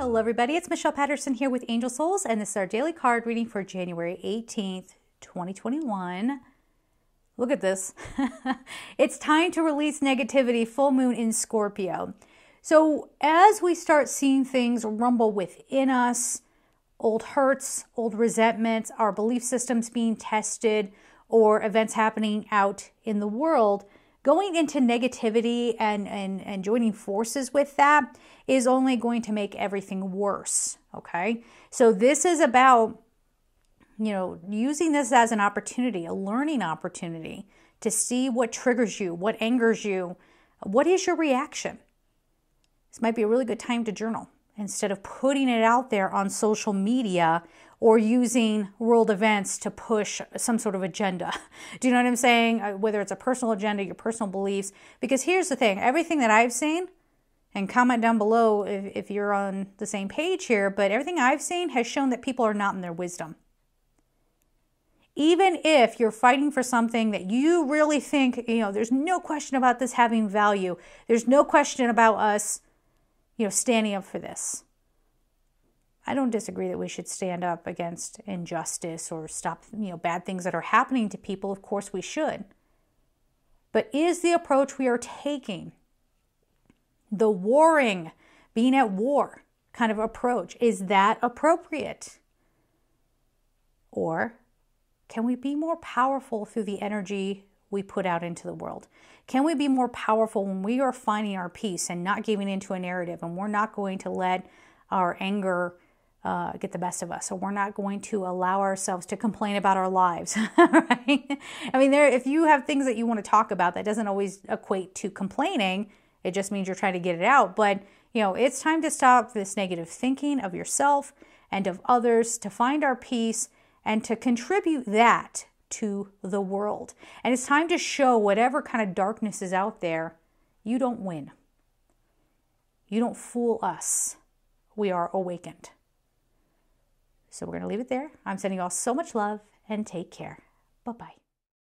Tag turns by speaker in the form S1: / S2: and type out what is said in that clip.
S1: Hello, everybody. It's Michelle Patterson here with Angel Souls, and this is our daily card reading for January 18th, 2021. Look at this. it's time to release negativity, full moon in Scorpio. So, as we start seeing things rumble within us, old hurts, old resentments, our belief systems being tested, or events happening out in the world, going into negativity and, and, and joining forces with that is only going to make everything worse. Okay. So this is about, you know, using this as an opportunity, a learning opportunity to see what triggers you, what angers you, what is your reaction. This might be a really good time to journal instead of putting it out there on social media or using world events to push some sort of agenda. Do you know what I'm saying? Uh, whether it's a personal agenda, your personal beliefs. Because here's the thing everything that I've seen, and comment down below if, if you're on the same page here, but everything I've seen has shown that people are not in their wisdom. Even if you're fighting for something that you really think, you know, there's no question about this having value, there's no question about us, you know, standing up for this. I don't disagree that we should stand up against injustice or stop, you know, bad things that are happening to people. Of course we should. But is the approach we are taking the warring, being at war kind of approach, is that appropriate? Or can we be more powerful through the energy we put out into the world? Can we be more powerful when we are finding our peace and not giving into a narrative and we're not going to let our anger uh, get the best of us. So we're not going to allow ourselves to complain about our lives, right? I mean, there if you have things that you want to talk about, that doesn't always equate to complaining. It just means you're trying to get it out. But you know, it's time to stop this negative thinking of yourself and of others, to find our peace and to contribute that to the world. And it's time to show whatever kind of darkness is out there, you don't win. You don't fool us. We are awakened. So we're going to leave it there. I'm sending you all so much love and take care. Bye bye.